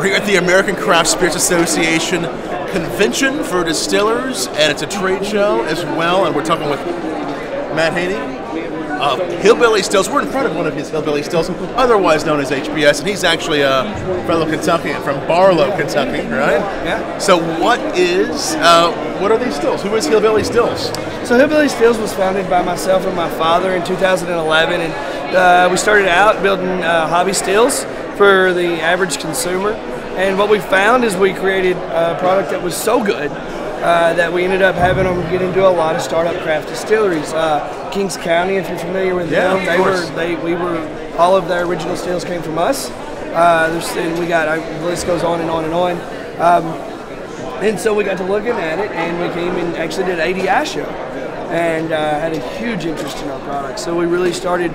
We're here at the American Craft Spirits Association convention for distillers, and it's a trade show as well. And we're talking with Matt Haney of Hillbilly Stills. We're in front of one of his Hillbilly Stills, otherwise known as HBS, and he's actually a fellow Kentuckian from Barlow, Kentucky, right? Yeah. So, what is uh, what are these stills? Who is Hillbilly Stills? So Hillbilly Stills was founded by myself and my father in 2011, and uh, we started out building uh, hobby stills for the average consumer. And what we found is we created a product that was so good uh, that we ended up having them get into a lot of startup craft distilleries. Uh, Kings County, if you're familiar with Yeah, them, they course. were they we were all of their original stills came from us. Uh, there's, and we got the list goes on and on and on. Um, and so we got to looking at it, and we came and actually did an ADI show, and uh, had a huge interest in our product. So we really started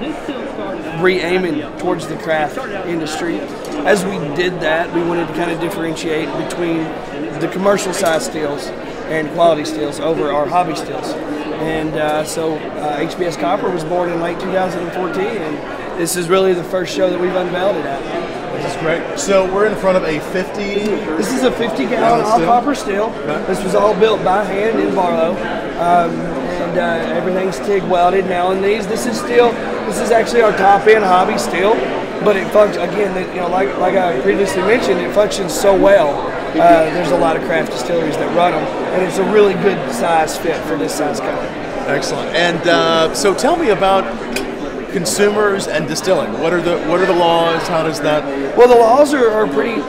re-aiming towards the craft industry. As we did that, we wanted to kind of differentiate between the commercial size stills and quality stills over our hobby stills. And uh, so uh, HBS Copper was born in late 2014, and this is really the first show that we've unveiled it at. This is great. So, we're in front of a 50. This is a 50 gallon all copper. Okay. This was all built by hand in Barlow, um, uh, everything's TIG welded now. In these, this is still this is actually our top end hobby still, but it functions again. You know, like like I previously mentioned, it functions so well. Uh, there's a lot of craft distilleries that run them, and it's a really good size fit for this size cup. Excellent. And uh, so, tell me about consumers and distilling. What are the what are the laws? How does that? Well, the laws are, are pretty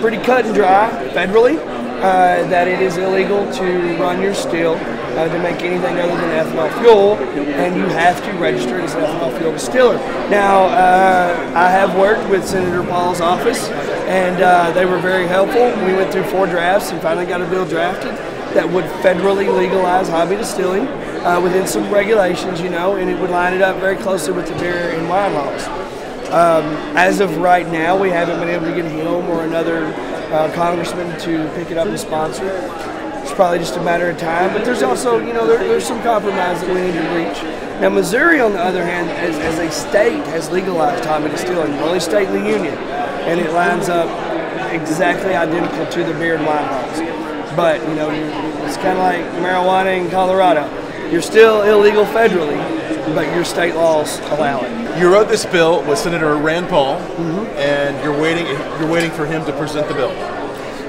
pretty cut and dry federally. Uh, that it is illegal to run your still uh, to make anything other than ethanol fuel, and you have to register as an ethanol fuel distiller. Now, uh, I have worked with Senator Paul's office, and uh, they were very helpful. We went through four drafts and finally got a bill drafted that would federally legalize hobby distilling uh, within some regulations, you know, and it would line it up very closely with the beer and wine laws. Um, as of right now, we haven't been able to get him or another uh, congressman to pick it up and sponsor. It's probably just a matter of time. But there's also, you know, there, there's some compromise that we need to reach. Now, Missouri, on the other hand, as, as a state, has legalized hobby distilling, the only state in the union, and it lines up exactly identical to the beer and wine laws. But you know, it's kind of like marijuana in Colorado. You're still illegal federally, but your state laws allow it. You wrote this bill with Senator Rand Paul, Mm-hmm. and you're waiting. You're waiting for him to present the bill.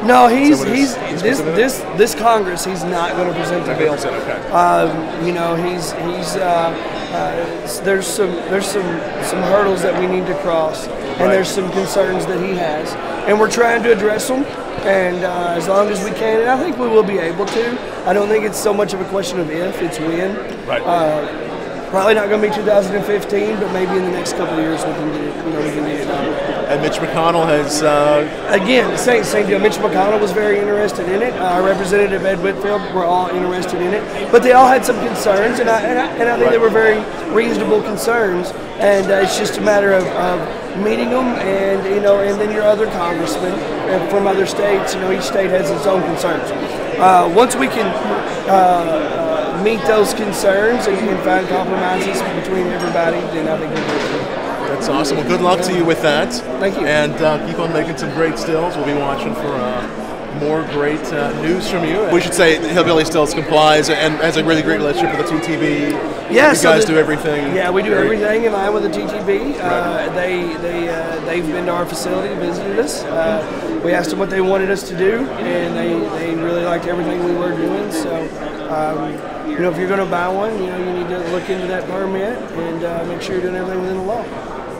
No, he's he's? He's this this this Congress. He's not going to present the bill. Okay. Um, you know, he's he's uh, uh, there's some there's some some hurdles that we need to cross, and Right. there's some concerns that he has, and we're trying to address them. And uh, as long as we can, and I think we will be able to. I don't think it's so much of a question of if, it's when. Right. Probably not going to be 2015, but maybe in the next couple of years we can get it. You know, we can get it done. and Mitch McConnell has. Uh, Again, same same deal. Mitch McConnell was very interested in it. Uh, Representative Ed Whitfield were all interested in it, but they all had some concerns, and I and I, and I think they were very reasonable concerns. And uh, it's just a matter of, of meeting them, and you know, and then your other congressmen uh, from other states. You know, each state has its own concerns. Uh, once we can. Uh, meet those concerns and, you can find compromises between everybody, then I think we'll good. that's awesome. Well, good luck to you with that. Thank you. And uh, keep on making some great stills. We'll be watching for uh, more great uh, news from you. We should say Hillbilly Stills complies and has a really great relationship with the TTB. Yeah, you so guys the- do everything. Yeah, we do very- everything in line with the TTB. Uh, they they uh, they've been to our facility, visited us. Uh, we asked them what they wanted us to do, and they, they really liked everything we were doing. So, um, you know, if you're going to buy one, you know, you need to look into that permit and uh, make sure you're doing everything within the law.